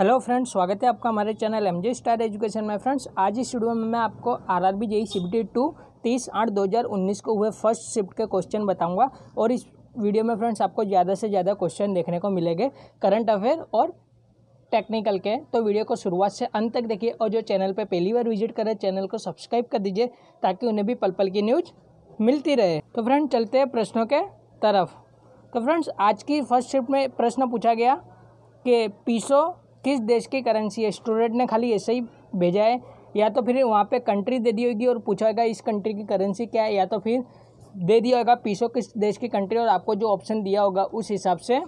Hello friends, स्वागत है आपका हमारे channel M J star education में। फ्रेंड्स, आज इस वीडियो में मैं आपको R R B JE C B T two तीस आठ दो हज़ार उन्नीस को हुए फ़र्स्ट शिफ्ट के क्वेश्चन बताऊँगा और इस वीडियो में फ्रेंड्स आपको ज़्यादा से ज़्यादा क्वेश्चन देखने को मिलेंगे करंट अफेयर और टेक्निकल के। तो वीडियो को शुरुआत से अंत तक देखिए और जो चैनल पर पहली बार विज़िट करें चैनल को सब्सक्राइब कर दीजिए ताकि उन्हें भी पल पल की न्यूज़ मिलती रहे। तो फ्रेंड चलते हैं प्रश्नों के तरफ़। तो फ्रेंड्स, आज की फ़र्स्ट शिफ्ट में प्रश्न पूछा गया कि पीसो किस देश की करेंसी है? स्टूडेंट ने खाली ऐसे ही भेजा है। या तो फिर वहाँ पे कंट्री दे दी होगी और पूछा होगा, इस कंट्री की करेंसी क्या है? या तो फिर दे दिया होगा पीसो किस देश की कंट्री और आपको जो ऑप्शन दिया होगा, उस हिसाब से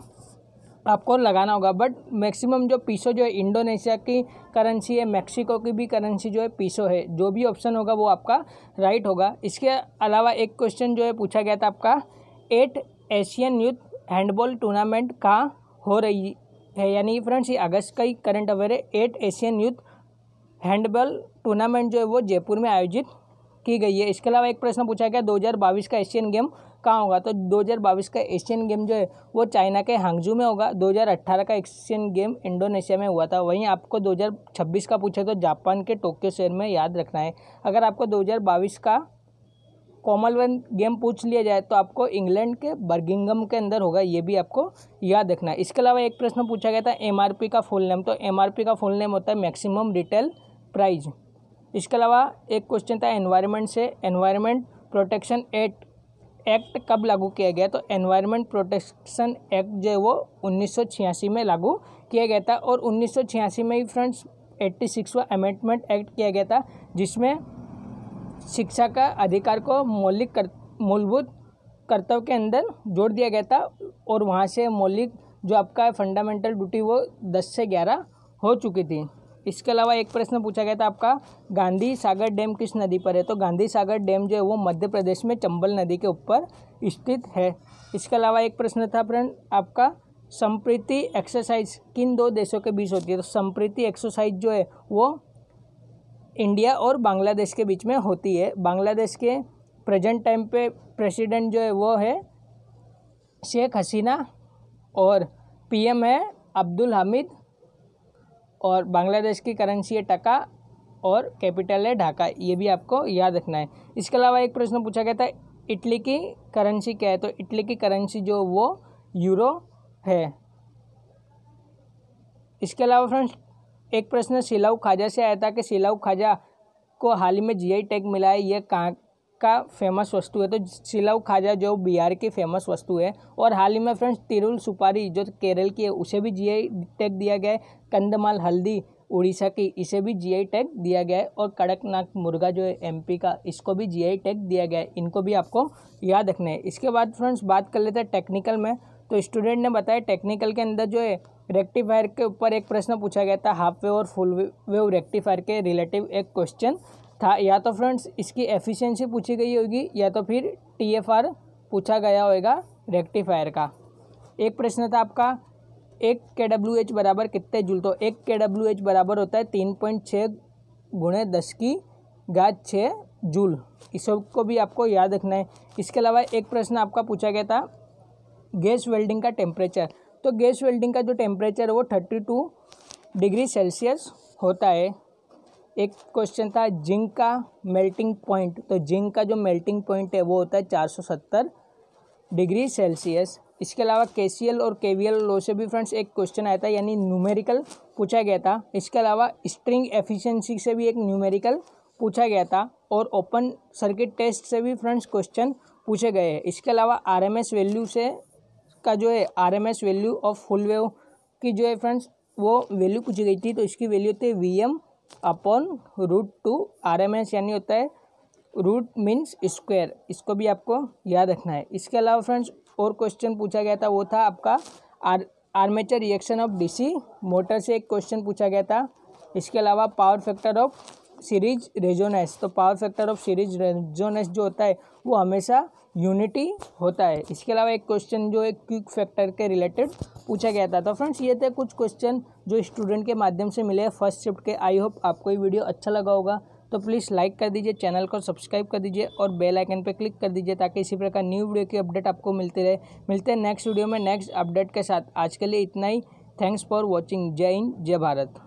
आपको लगाना होगा। बट मैक्सिमम जो पीसो जो है इंडोनेशिया की करेंसी है मैक्सिको की भी करेंसी जो है, पीसो है। जो भी ऑप्शन होगा, वो आपका राइट होगा। इसके अलावा एक क्वेश्चन जो है, पूछा गया था आपका eight Asian youth handball tournament कहाँ हो रही है यानी फ्रेंड्स? ये अगस्त का ही करंट अफेयर है। Eight Asian youth handball tournament जो है वो जयपुर में आयोजित की गई है। इसके अलावा एक प्रश्न पूछा गया 2022 का एशियन गेम कहाँ होगा? तो 2022 का एशियन गेम जो है वो चाइना के हांगजू में होगा। 2018 का एशियन गेम इंडोनेशिया में हुआ था। वहीं आपको 2026 का पूछे तो जापान के टोक्यो शहर में याद रखना है। अगर आपको 2022 का कॉमनवेल्थ गेम पूछ लिया जाए तो आपको इंग्लैंड के बर्गिंगम के अंदर होगा, ये भी आपको याद रखना है। इसके अलावा एक प्रश्न पूछा गया था एमआरपी का फुल नेम तो एमआरपी का फुल नेम होता है मैक्सिमम रिटेल प्राइज इसके अलावा एक क्वेश्चन था एनवायरनमेंट से एनवायरनमेंट प्रोटेक्शन एक्ट एक्ट कब लागू किया गया तो एनवायरनमेंट प्रोटेक्शन एक्ट जो है वो उन्नीस सौ छियासी में लागू किया गया था और उन्नीस सौ छियासी में ही फ्रेंड्स एट्टी सिक्सवा अमेंडमेंट एक्ट किया गया था, जिसमें शिक्षा का अधिकार को मौलिक कर, मूलभूत कर्तव्य के अंदर जोड़ दिया गया था और वहाँ से मौलिक जो आपका फंडामेंटल ड्यूटी वो दस से ग्यारह हो चुकी थी। इसके अलावा एक प्रश्न पूछा गया था आपका, गांधी सागर डैम किस नदी पर है? तो गांधी सागर डैम जो है वो मध्य प्रदेश में चंबल नदी के ऊपर स्थित है। इसके अलावा एक प्रश्न था फ्रेंड, आपका संप्रीति एक्सरसाइज किन दो देशों के बीच होती है? तो संप्रीति एक्सरसाइज जो है वो इंडिया और बांग्लादेश के बीच में होती है। बांग्लादेश के प्रेजेंट टाइम पे प्रेसिडेंट जो है वो है शेख हसीना और पीएम है अब्दुल हामिद और बांग्लादेश की करेंसी है टका और कैपिटल है ढाका। ये भी आपको याद रखना है। इसके अलावा एक प्रश्न पूछा गया था, इटली की करेंसी क्या है? तो इटली की करेंसी जो वो यूरो है। इसके अलावा फ्रेंड्स एक प्रश्न, सिलाऊ खाजा से आया था कि सिलाऊ खाजा को हाल ही में जीआई टैग मिला है, ये कहाँ का फ़ेमस वस्तु है? तो सिलाऊ खाजा जो बिहार की फ़ेमस वस्तु है, और हाल ही में फ्रेंड्स तिरुल सुपारी जो केरल की है, उसे भी जीआई टैग दिया गया है। कंदमाल, हल्दी, उड़ीसा की, इसे भी जीआई टैग दिया गया है, और कड़कनाथ मुर्गा जो है एमपी का, इसको भी जीआई टैग दिया गया है। इनको भी आपको याद रखना है। इसके बाद फ्रेंड्स बात कर लेते हैं टेक्निकल में। तो स्टूडेंट ने बताया टेक्निकल के अंदर जो है रेक्टिफायर के ऊपर एक प्रश्न पूछा गया था हाफ़ वेव और फुल वेव रेक्टिफायर के रिलेटिव एक क्वेश्चन था। या तो फ्रेंड्स इसकी एफिशिएंसी पूछी गई होगी, या तो फिर टीएफआर पूछा गया होगा रेक्टिफायर का। एक प्रश्न था आपका, एक के डब्ल्यू एच बराबर कितने जूल? तो एक के डब्ल्यू एच बराबर होता है तीन पॉइंट छः गुणे दस की गाज छः जूल। इस को भी आपको याद रखना है। इसके अलावा एक प्रश्न आपका पूछा गया था, गैस वेल्डिंग का टेम्परेचर तो गैस वेल्डिंग का जो टेम्परेचर है वो थर्टी टू डिग्री सेल्सियस होता है। एक क्वेश्चन था जिंक का मेल्टिंग पॉइंट तो जिंक का जो मेल्टिंग पॉइंट है वो होता है चार सौ सत्तर डिग्री सेल्सियस इसके अलावा के सी एल और के वी एल लो से भी फ्रेंड्स एक क्वेश्चन आया था, यानी न्यूमेरिकल पूछा गया था। इसके अलावा स्ट्रिंग एफिशिएंसी से भी एक न्यूमेरिकल पूछा गया था और ओपन सर्किट टेस्ट से भी फ्रेंड्स क्वेश्चन पूछे गए हैं। इसके अलावा आर एम एस वैल्यू से का जो है R M S value of full wave की जो है फ्रेंड्स वो वैल्यू पूछी गई थी तो इसकी वैल्यू होती है V M upon root two R M S यानी होता है रूट मीन्स स्क्वायर इसको भी आपको याद रखना है। इसके अलावा फ्रेंड्स और क्वेश्चन पूछा गया था, वो था आपका R armature reaction of DC motor से एक क्वेश्चन पूछा गया था। इसके अलावा power factor of series resonance तो power factor of series resonance जो होता है, वो हमेशा यूनिटी होता है। इसके अलावा एक क्वेश्चन जो है क्विक फैक्टर के रिलेटेड पूछा गया था। तो फ्रेंड्स ये थे कुछ क्वेश्चन जो स्टूडेंट के माध्यम से मिले फ़र्स्ट शिफ्ट के। आई होप आपको ये वीडियो अच्छा लगा होगा। तो प्लीज़ लाइक कर दीजिए चैनल को सब्सक्राइब कर दीजिए और बेल आइकन पर क्लिक कर दीजिए ताकि इसी प्रकार न्यू वीडियो की अपडेट आपको मिलती रहे। मिलते हैं नेक्स्ट वीडियो में नेक्स्ट अपडेट के साथ। आज के लिए इतना ही। थैंक्स फॉर वॉचिंग जय हिंद, जय भारत।